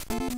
Thank you.